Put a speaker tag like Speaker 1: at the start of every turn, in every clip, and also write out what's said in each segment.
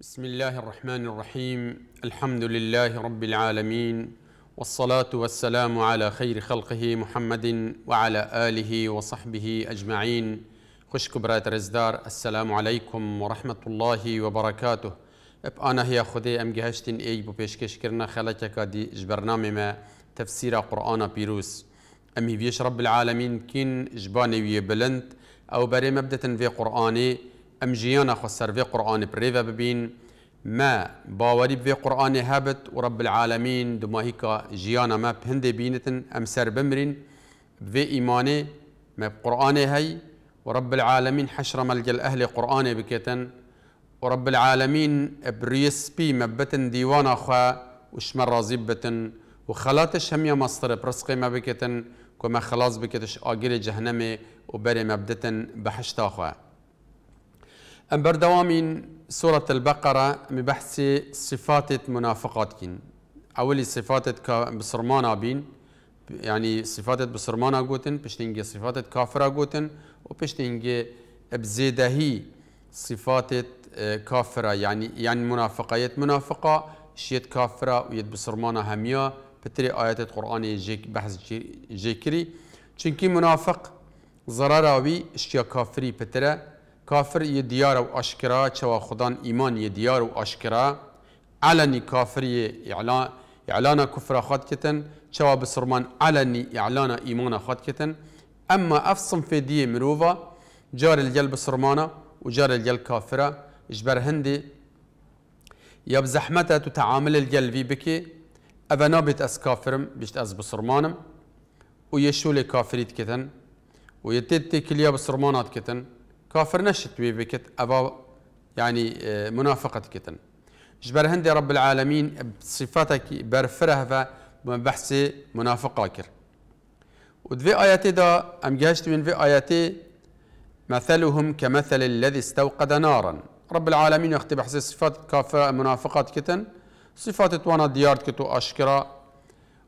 Speaker 1: بسم الله الرحمن الرحيم. الحمد لله رب العالمين والصلاة والسلام على خير خلقه محمد وعلى آله وصحبه أجمعين. خشك برات رزدار السلام عليكم ورحمة الله وبركاته. اب أنا هي خدي أم جهشتن أي بو بيشكش كرنا خلتك دي برنامج ما تفسير قرآن بيروس أمي فيش رب العالمين كين جباني بلند أو بري مبدة في قرآني أم جيانا خسر في قرآن بريفا ببين ما باوري في قرآن هابت ورب العالمين دما هيكا جيانا ما بهندي بينتن أم سر بمرين في إيماني ما بقرآن هاي ورب العالمين حشر ملجل أهل قرآن بكتن ورب العالمين بريس بي مبتن ديوان أخوا وشمر زبتن وخلاتش هم يا مصر برسقي ما بكتن كما خلاص بكتش آجر جهنمي وبري مبدتن بحشت أخوا أم بردوامين سورة البقرة بحث صفات منافقاتكين. أولي صفات بصرمانا بين يعني صفات بصرمانا قوتن بشتنجي صفات كافرة قوتن وبشتنجي بزيدهي صفات آه، كافرة. يعني يعني منافقة. منافقة شيت كافرة ويد بصرمانا هميا بتري آيات القرآن جيك بحث جيكري. چونكي منافق ضرراوي اشياء كافري بتره کافر یه دیار و آشکرا چوا خدان ایمان یه دیار و آشکرا. علنی کافر یه اعلان اعلان کفر خود کتن چوا بسرمان علنی اعلان ایمان خود کتن. اما افصم في دي مروفا جار الجل بسرمانة وجار الجل كافرة اجبر هندي يا بزحمته تتعامل الجل في بكي أبا نابت أس كافرم بيشت أس بسرمانم. ويشولي كافريت كتن ويتدتي كليا بسرمانات كتن كافر نشت بي بكت أبا يعني آه، منافقة كتن. جبر هندي رب العالمين بصفاتك برفره بحث منافقة كر. ودفي آياتي دا أم جهشت من في آياتي مثلهم كمثل الذي استوقد نارا. رب العالمين يختي بحث صفات كافر منافقات كتن. صفات وأنا ديار كتو أشكرا.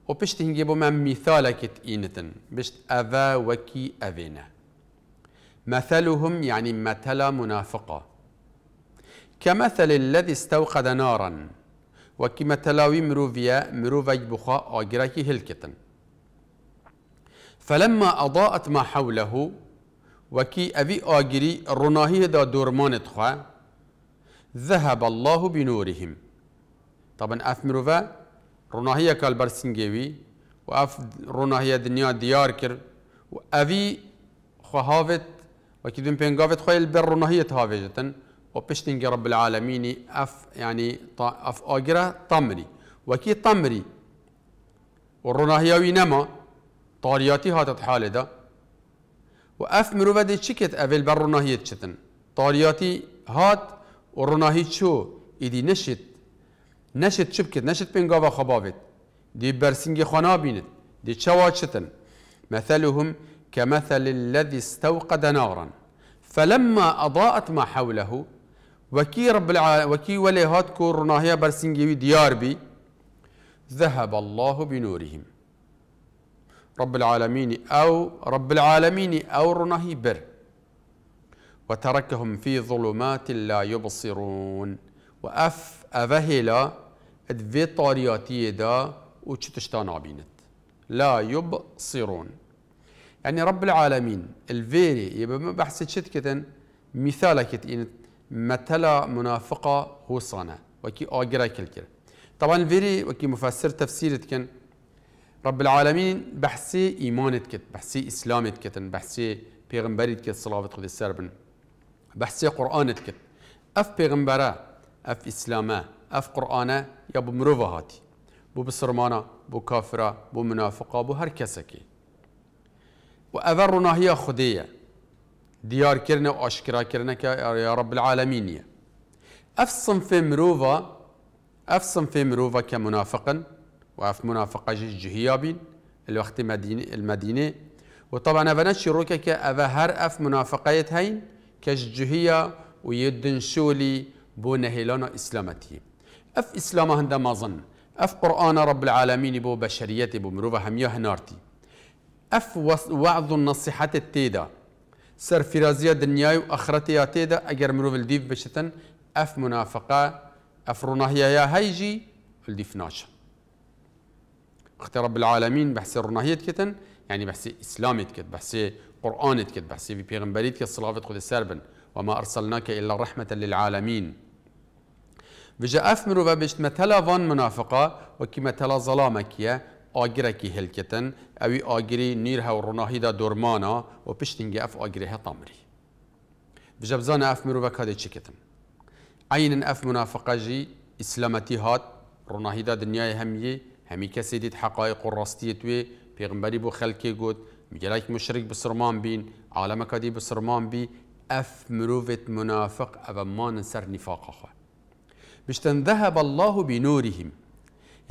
Speaker 1: وبشت هنجيبو من مثالك إينتن. بشت أذا وكي أذينا مثلهم يعني مثل منافقة كمثل الذي استوقد نارا وكمثلاوي مروفيا مروفي بخاء آجراكي هلكتن. فلما أضاءت ما حوله وكي أبي آجري رناهي دا دورمان تخوا ذهب الله بنورهم. طبعا أف مروفا رناهي كالبرسنجيوي وأف رناهي دنيا ديار كر وأبي خهافت وكذن بينقافت خوي البر ونهية هافجتن وبشتنجي رب العالمين أف يعني أف اجرا طمري. وكي طمري والرناهيوي نما طارياتي هاتت حالة دا. وأف مروفة دي شكت افل بر رناهية شتن طارياتي هات والرناهية شو؟ ايدي نشت. نشت شبكت نشت بينقافا خبابت. دي برسنجي خنا بينت دي شوات شتن مثلهم كمثل الذي استوقد نارا. فلما أضاءت ما حوله وكي رب العالمين وكي وليهات كورناهيا برسنجي ديار بي ذهب الله بنورهم. رب العالمين أو رب العالمين أو رناهي بر. وتركهم في ظلمات لا يبصرون. وأف أفهلا ادفي طارياتي دا وشتشتانا بينت لا يبصرون. يعني رب العالمين الفيري يبقى بحث شتكة مثالك إن مثلا منافقة هو صنع وكي أجرا كل طبعا الفيري وكي مفسر تفسير كن رب العالمين بحثي إيمانت كت بحثي إسلامت كتن بحثي بيغمبريت كت صلاة قد السربن بحثي قرآنت كت أف بيغمبرا أف إسلاما أف قرآن يا هاتي بو بسرمانة بو كافرة بو منافقة بو هر كسكي و أذرنا هي خدية. ديار كرنا وأشكرا كرنا يا رب العالمين أفصم في مروفا أفصم في مروفا كمنافقا وأف منافقة جهيابين الوقت مدينة المدينة. وطبعا أفنشي روكا كأفهر أف منافقية هين كجهية ويدن شولي بو نهيلانا إسلامتي. أف إسلام هندا ما ظن. أف قرآن رب العالمين بو بشريتي بو مروفا هميا هنارتي. اف وعظ النصيحة التيدا. سر فرازية دنياي واخرتي تيدا اگر مروف الديف بشتن أف منافقة أف روناهية يا هيجي ولدي فناشا أختي رب العالمين بحث روناهية كتن يعني بحث اسلامي كت بحث قرآن كت بحث في بيغمبريت كت صلافة خد السربن وما أرسلناك إلا رحمة للعالمين بجا أفمر وبشت مثلا فان منافقة وكي مثلا ظلامك يا آگرکی هلکتن اوی آگری نیر ها روناهی دا دورمانا و پشتینگی اف آگری ها تامری. بجبزان اف مرو بکاده چکتن عین اف منافقه جی اسلامتی هات روناهی دا دنیای همیه همی کسی دید حقایق و راستیت وی پیغمبری بو خلکی گود میگه مشرک بسرمان بین عالم کدی بسرمان بی اف مروفت منافق أو ما نسر نفاق خواه بشتن ذهب الله بنورهم.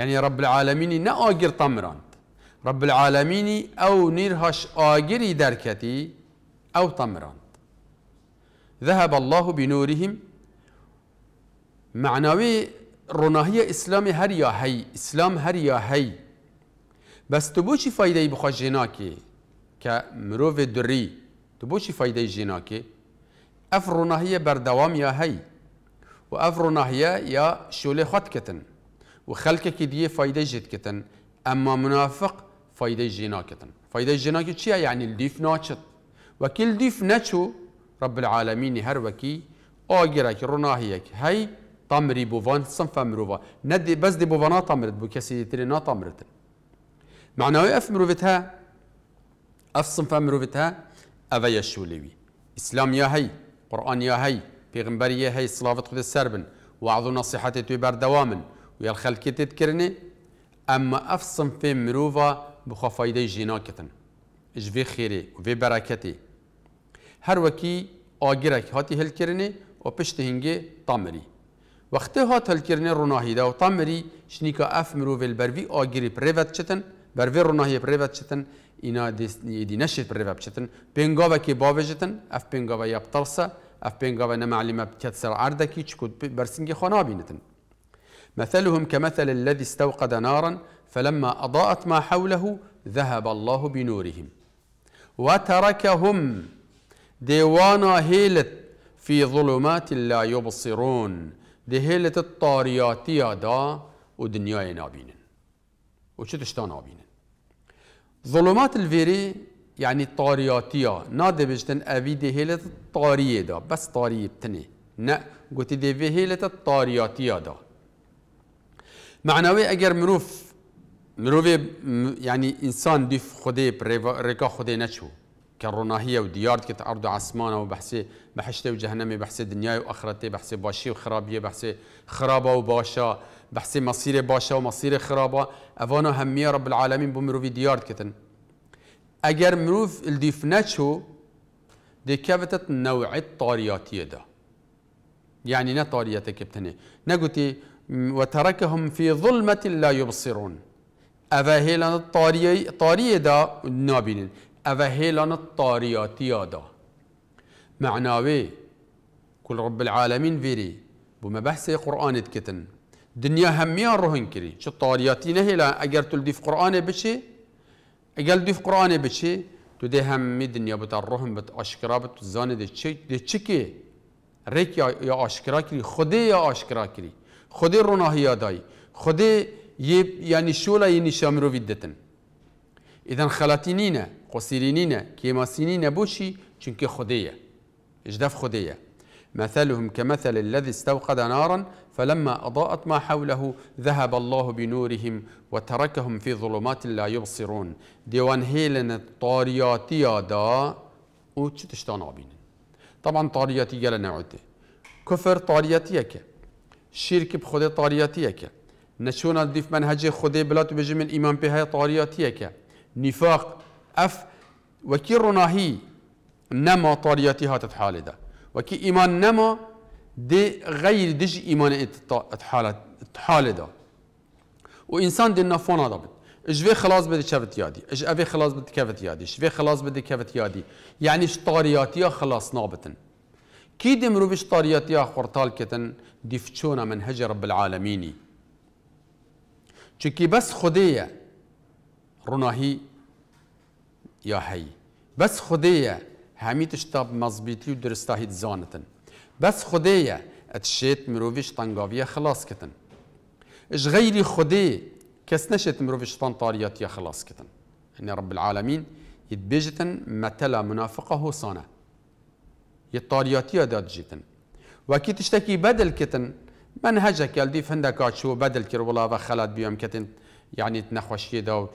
Speaker 1: يعني رب العالمين نا آجر طمراند رب العالمين أو نيرهاش آجري دركتي أو طمراند ذهب الله بنورهم. معنوي روناهية إسلامي هر يا هي إسلام هر يا هي بس تبوشي فايدة بخوا جناكي كمروف دري تبوشي فايدة جناكي اف روناهية بردوام يا هي روناهية يا شولي خط كتن وخلقك دي فايدة جد كتن. أما منافق فايدة جينا كتن. فايدة جينا كتشيا يعني الديف ناتشت. وكل ديف ناتشو رب العالمين هر وكي آجرك رناهيك. هاي تمري بوفان صنف مروفا. ندي بس دي بوفانا تمرت بو كسي تري نا تمرت معناوي أف مروفتها؟ أف صنف مروفتها؟ أفا يشوليوي إسلام يا هي قرآن يا هي پیغمبر يا هي صلاة خود السربن وعظ نصيحتي توي بردوامن. ویل خلکیتت کرنه اما اف صنفه مروفا بخوا فایده جینا کتن جوی خیره و وی برکتی هر وکی آگیرک هاتی هل کرنه و پشت هنگه تامری. وقتی هات هل کرنه روناهی دا و تامری شنیکا اف مروف البروی آگیری پریوت چتن بروی روناهی پریوت چتن اینا دی نشید پریوت چتن. پنگاوه که باوه جتن اف پنگاوه یابترسه اف پنگاوه نمعلمه بکت سر عردکی چکود برسنگی خانابینتن مثلهم كمثل الذي استوقد نارا فلما أضاءت ما حوله ذهب الله بنورهم. وتركهم ديوانا هيلت في ظلمات لا يبصرون. دي هيلت الطارياتية دا ودنيا نابين وشو تشتا ظلمات الفيري يعني طارياتية نادي بجتن أبي دي هيلت الطارية دا. بس طارية بتني. نا قلت دي في هيلت الطارياتية دا. معنوي اگر مروف مروف يعني انسان ديف خدي ريكا خدي نشو كروناهية وديار كت أرض عسمانة وبحسي بحشته وجهنمي بحسي دنياي وآخرتي بحسي باشي وخرابية بحسي خرابة وباشا بحسي مصير باشا ومصير خرابة أفانا همية رب العالمين بمروفي ديار كتن أجر مروف الديف نشو دي كفتت نوعية طارياتية ده يعني نا طارياتك بتني نقولتي وتركهم في ظلمة لا يبصرون. أفهيلان الطارية طارية دا نابين أفهيلان الطارياتية دا معناوي كل رب العالمين فيري بما بحث قرآن كتن. دنيا هميا روحن كري. شو طارياتي نهلا أجر تلدي في قرآن بشي؟ أجر تلدي في قرآن بشي؟ تدي همي دنيا بتروحن بت أشكرا بتزاني دي تشي ريك يا أشكرا كري خدي يا أشكرا كري خودی روناهی دای. خودی یعنی شولا یعنی شامرو ویدتن اذا خلاتینینه قصيرينين كيماسينين بوشي چونك خدية اجداف خدية مثلهم كمثل الذي استوقد نارا فلما أضاءت ما حوله ذهب الله بنورهم وتركهم في ظلمات لا يبصرون ديوان هيلن طارياتي دا أو تشتان طبعا طارياتي قال نعوده. كفر طارياتيك شرك بخود طارياتيك نشونا ضيف منهج خود بلات بجي من إيمان بها طارياتيك نفاق أف وكي رناهي نما طارياتي هات حال ده. إيمان نما دي غير دج إيمان حال ده. وإنسان دي نفونا ضبط إيش في خلاص بدي كفت يادي إيش افي خلاص بدي كفت يادي إيش في خلاص بدي كفت يادي يعني إيش طارياتي خلاص نابتن. كي دي مروفيش طارياتي خورتال كتن ديفتشونا منهج رب العالمين چونكي بس خدية رناهي يا هي. بس خدية همي تشتاب مزبيتي ودرستاهي تزانتن. بس خدية اتشيت مروفيش طنقافية خلاص كتن. اش غيري خدي كس نشت مروفيش طنطاريات يا خلاص كتن. إن رب العالمين يتبيجتن متلا منافقة صانع يطارياتي داد بدل كر والله خلات بيوم كتن. يعني نخوشي دا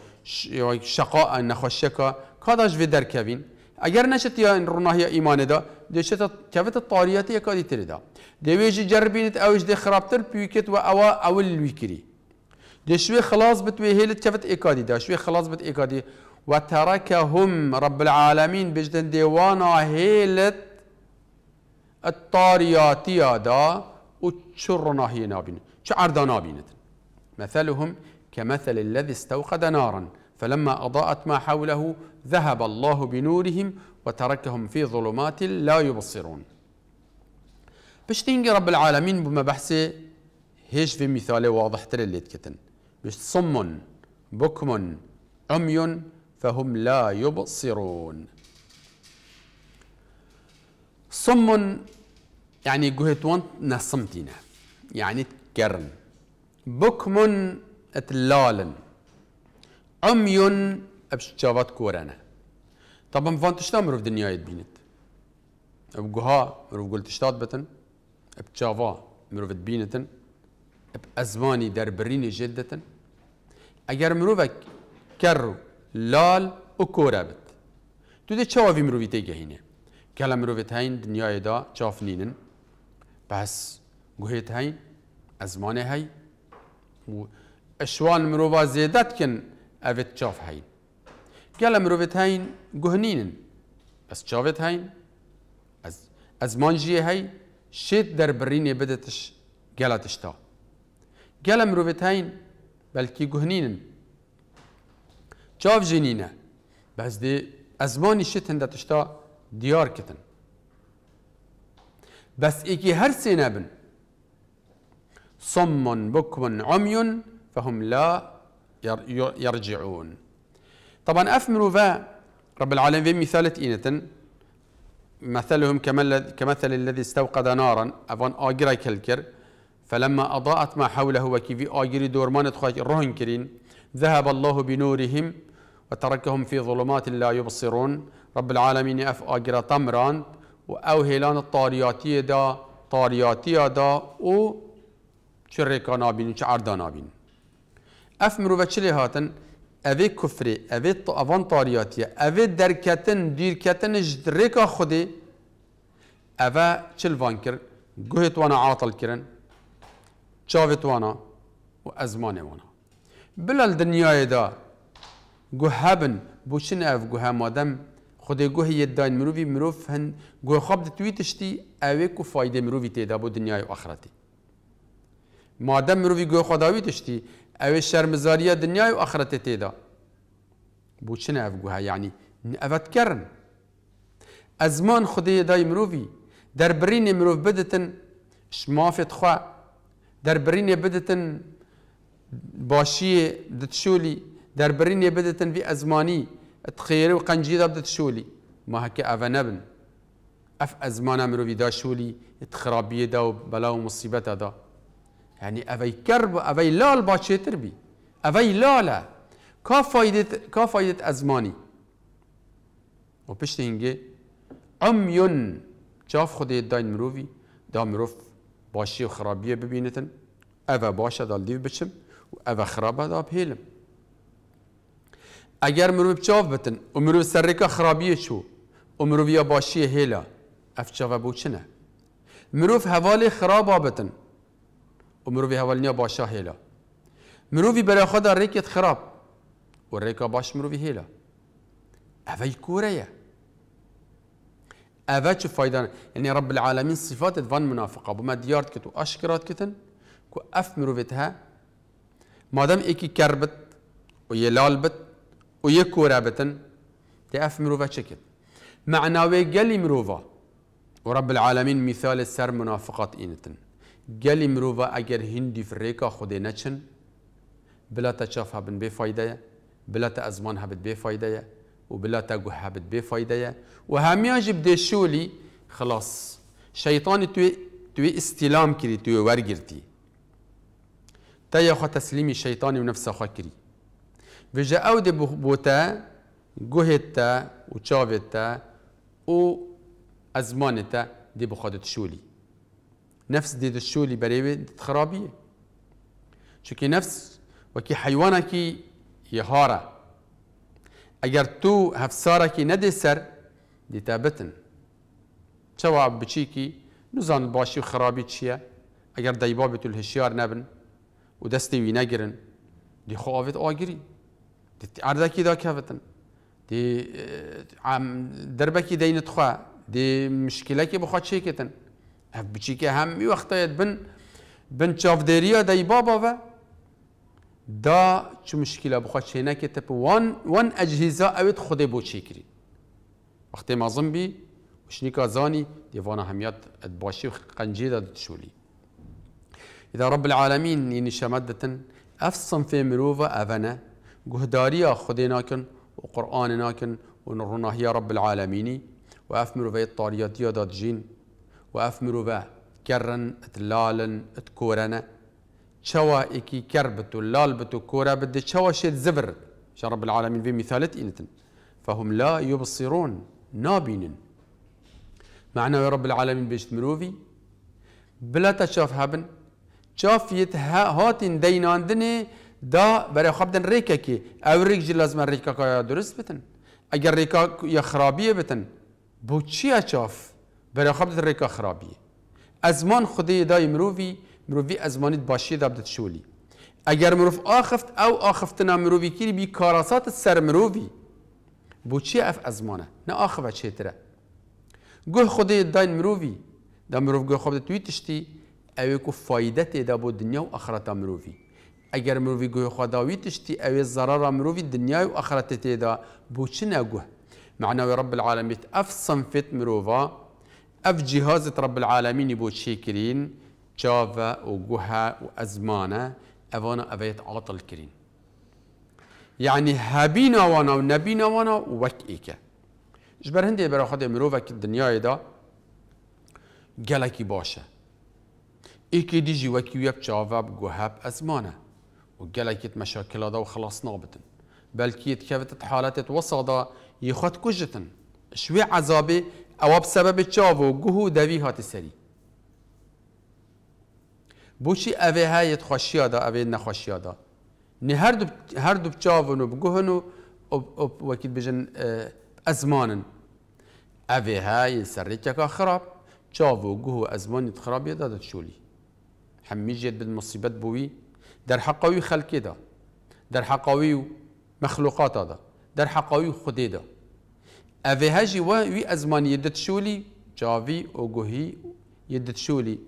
Speaker 1: شقاء نخوشكا كاداش في دركبين اگر نشت یا روناهی ایمان دا دیشت کفت طاریات یا کادی تری دا. دیویجی جربینت اوش دی خرابتر پیوکت و أول ویکری دشوي خلاص بتوي هيلت كفت إيكادي دا. شوي خلاص بت إيكادي. وتركهم رب العالمين بجدن ديوانا هيلت الطارياتيا دا وتشرنا هي نابين شعر نابينت مثلهم كمثل الذي استوقد نارا فلما أضاءت ما حوله ذهب الله بنورهم وتركهم في ظلمات لا يبصرون. بشتينجي رب العالمين بما بحثي هيش في مثال واضح ترى اللي تكتن بش صم بكم عمي فهم لا يبصرون. صم يعني قهتون نصمتنا يعني تكرن. بكم اتلالن عمي ابشتشافات كورانا طبعا فان تشتا مروف دنيا يدبينت ابقوها مروف قلت تشتات بتن؟ ابتشافا مروف دبينتن بأزماني دربريني جدة اگر مروفك كرو لال وكورا بت. تو دي تشاوفي مروفي تيجهينه. كلا مروفت هين دنيا دا تشافنينن پس گوهیت هەی ئەزمانێ اشوان ئەشوان زیدت کن اوید چاف های گل لە های هەین گوهنینن ئەس چاوێت از ازمان ژیە هەی شێت در برینه بدتش تشتا گل لە های بلکی بەلکی گوهنینن چاف جنینه. بس دی ئەزمانی شت هەندە دیار کتن. بس إيكي هر سنة بن. صم بكم عمي فهم لا يرجعون. طبعا أفمروا فا؟ رب العالمين في مثالة إينة مثلهم كمثل الذي استوقد نارا. أفان آجرا كالكر فلما أضاءت ما حوله وكيفي آجري دورمان تخاج الرهن كرين ذهب الله بنورهم وتركهم في ظلمات لا يبصرون. رب العالمين أف آجرا و او هیلان طاریاتی دا طاریاتی دا او چه رکا نابین و چه عردا نابین. اف مروفه چلی هاتن؟ اوی کفری اوی اوان طاریاتی اوی درکتن دیرکتن رکا خودی. اوه چل وان کرد گوه توانا عاطل کرن چاوه توانا و ازمانه وانا. بلال دنیای دا گوه هبن بوچن اف گوه مادم خودی گوه یداین مروفی مروف هن گوه خواب دتوی تشتی اوی کو فایده مروفی تیدا بو دنیای و آخرتی. مادم مروفی گوه خداوی تشتی أو شرمزاريه دنيا واخرت تيدا بو شنو افقوها يعني افتكرن ازمان خدي داي مروفي در بريني مروف بدتن شمافت خوا. در بريني بدتن باشي دتشولي در بريني بدتن في ازماني تخيري وقنجيدا بدتشولي ما هكا افنبن أف ازمانا مروفي دا شولي تخرابيه دا وبلا ومصيبتها دا يعني أفي كرب أفي لال باشتر بي. أفي لالا كا فايدة كا فايدة أزماني؟ وبشت هنگه عميون شاف خدي داين مروفي دا مروف باشي و خرابية ببينتن أفا باشا دا لديف بشم و أفا خرابة دا بهيلم اگر مروف چاف بتن و مروف سرکا خرابیه شو و مروف باشی هیلا اف چاف بو چنه؟ مروف حوال خرابا بتن و مروی هولنیا باشا هیلا. مروی برای خدا ریکت خراب و ریکا باش مروی هیلا. اوی کوره اوه چه فایده یعنی رب العالمین صفات فان منافقه بما دیارت کت و آشکرات کتن که اف مرویتها مادام ایکی کربت و یه لال بت و یه کوره بتن مروفه چه کت معناوی گلی مروفه و رب العالمین مثال سر منافقات اینتن. گلی مروفا اگر هندی فریکا خود نچن بلا تا چاف هبن بی فایده بلا تا ازمان هبت بی فایده و بلا تا گوه هبت بی فایده و جب شولی خلاص شیطان توی توی استلام کری توی ورگرتی تا یا خو تسلیمی شیطانی و نفس خو کری و جا أو ده بوتا گوهت تا و چاوت تا و ازمان تا دي بخواد تشولي نفس دي تشولي بريوي خرابية چونكي نفس وكي حيوانكي يهارة اگر تو هفساركي ندي سر دي تابتن چوا بچيكي نزان باشي خرابي چيا اگر دايبابتو الهشيار نبن و دستي وي نگرن دي خواهد آگري عردكي دا كفتن دي عم دربكي دين تخوا دي مشكلة كي بخواد شيكتن هف بچي كي هم مي وقتا بن بن چافداريا داي بابا و دا چو مشكلة بخواد شينا كتب وان وان أجهزة اوت خده بو شيكري وقت ما زنبي وشنيكا زاني ديوانا هميات ادباشي قنجيدة تشولي إذا رب العالمين يعني شمدة أفصم في مروفة أفنا قهداريا خديناكن وقرآن ناكن ونرونا هي رب العالمين وأفمروا في الطاريات يادات جين. وأفمروا في كرن تلالن تكورنا شوا إكي كربتو لالبتو كورا بدي شوا شيت زبر. شا رب العالمين في مثالة إنتن. فهم لا يبصرون نابين معنى يا رب العالمين بيشت مروفي بلا تشاف هبن شاف يتها هاتين دينان دني دا برای خبدن ریکه که او ریک جی لازم ریکا که درست بتن. اگر ریکا یا خرابیه بتن بو چی اچاف؟ برای خبدن ریکا خرابیه. ازمان خودی دای مروفی مروفی ازمانیت باشی دا بدت شولی. اگر مروف آخفت او آخفتنا مروفی کری بی کاراسات سر مروفی. بو چی اف ازمانه نه آخفه چه تره. گوه خودی داین مروفی. دا مروف گوه خبدت توی تشتی اوی کو فایده دا بو دنیا و آخرت مروفی اگر مروی گوی خداوی تشتی اوی ضرر مروی دنیای و آخرت تیدا بو چه نگوه؟ معنى رب العالمين اف صنفت مروفا اف جهاز رب العالمين بو شيكرين جافا وجوها وازمانا افانا افيت عاطل كرين يعني هابينا وانا ونبينا وأنا وك ايكا جبر هندي برا خد مروفا الدنيا دا جلكي باشا ايكي ديجي وكي ويب جافا بجوها بازمانه وقالك مشاكل هذا وخلاص نابتن بلكي تكفتت حالات وصادا يخوت كجتن شوي عذابي أو بسبب تشافو جهو دوي هات السري بوشي اوي هاي تخشي هذا اوي نخشي هذا. ني هر دو هر دو بتشافو نو بجهنو وكيد بجن ازمان اوي هاي سريتك خراب. تشافو جهو أزمان خراب يدا تشولي حميجيت بالمصيبات بوي. در حقاوی خلقی دا در حقاوی مخلوقات دا در حقاوی خودی دا اوه هجی و وی ازمان یدت شولی جاوی و گوهی یدت شولی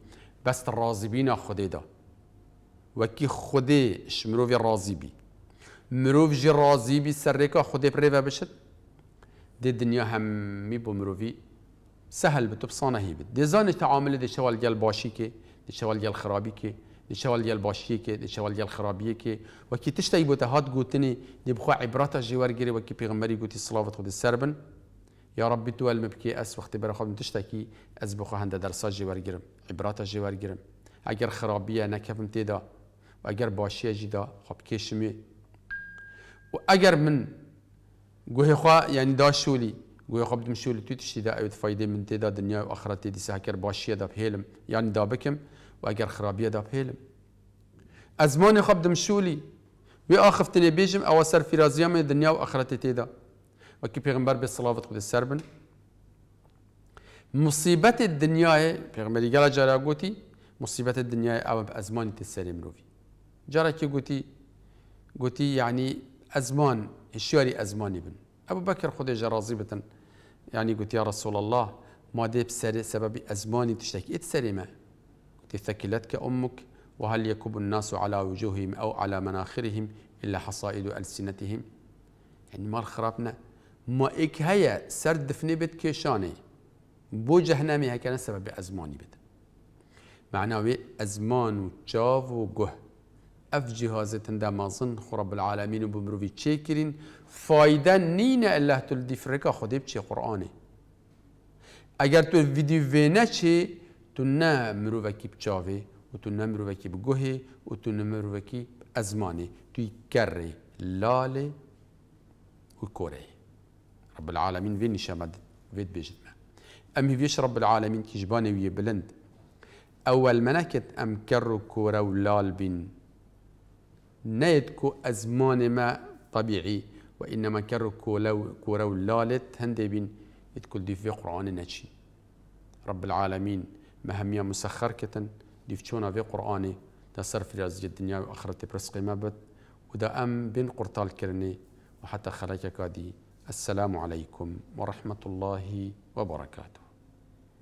Speaker 1: بس راضی بینا خودی دا وکی خودی شمروی راضی بی مروف جی راضی بی سرکا خودی پریوه بشد. دی دنیا همی بو مروفی سهل بتو بصانه هی بید. دی زانی تعامل دی شوال گل باشی که دی شوال گل خرابی که دي شوال ديال باشيكي دي شوال ديال خرابيكي. وكي تشتي بوتهات قوتني دي بخوا عبراتا جوار جري وكي بيغمري قوتي صلاة خد السربن. يا ربي تو المبكي أس وقت برا خد تشتكي از بخوا هند درسات جوار جرم عبراتا جوار جرم اگر خرابيه نكفم تيدا واگر باشيه جدا خب كيشمي واگر من قوهي خوا يعني دا شولي قوي خب بدم شولي تو تشتي دا ايد فايده من تيدا دنيا واخرتي دي ساكر باشيه دا بهيلم يعني دا بكم واگر خرابیه دا پیلم ازمان خب دمشولی وی آخفتنی بیجم أو سر فیرازیام دنیا و آخرت تیدا. وکی پیغمبر به صلوات خود سر بن. مصیبت الدنیا پیغمبری گلا جارا گوتی مصیبت الدنیا أو ازمان تسری مروفی جارا کی گوتی؟ گوتی یعنی ازمان هشیاری ازمانی بن. ابو بكر جرازی بتن. يعني قلت يا رسول الله ما دي بسري سبب أزماني تشتكي ما ثكلتك أمك وهل يكب الناس على وجوههم أو على مناخرهم إلا حصائد ألسنتهم؟ يعني مال خرابنا. ما إك هيا سرد دفني بيت كيشاني. بو جهنمي هكذا سبب أزماني بيت. معناه أزمان وشاف وجه أف جهازة تندا ما ظن رب العالمين وبمروفي تشيكرين فايدة نينا الله تلدي فرقة خدي بشي قرآني. اگر تو فيديو فينا تو نه مروفکی بچاوه و تو نه مروفکی بگوه و تو نه مروفکی ازمانه. توی کره لاله و کوره رب العالمين فين شمد فيت بيجد ما. أم فيش رب العالمين كيجباني ويا بلند. أول منكت أم كرو كورا ولال بين نيتكو أزمان ما طبيعي وإنما كرو كورا ولالت هندي بين يتكل دي في قرآن نتشي رب العالمين مهمية مسخر كتن. دي في قرآني. تصرف رياض الدنيا وآخرة برسقي ما بد. ودا أم بين قرطال كرني. وحتى خرجك دي السلام عليكم ورحمة الله وبركاته.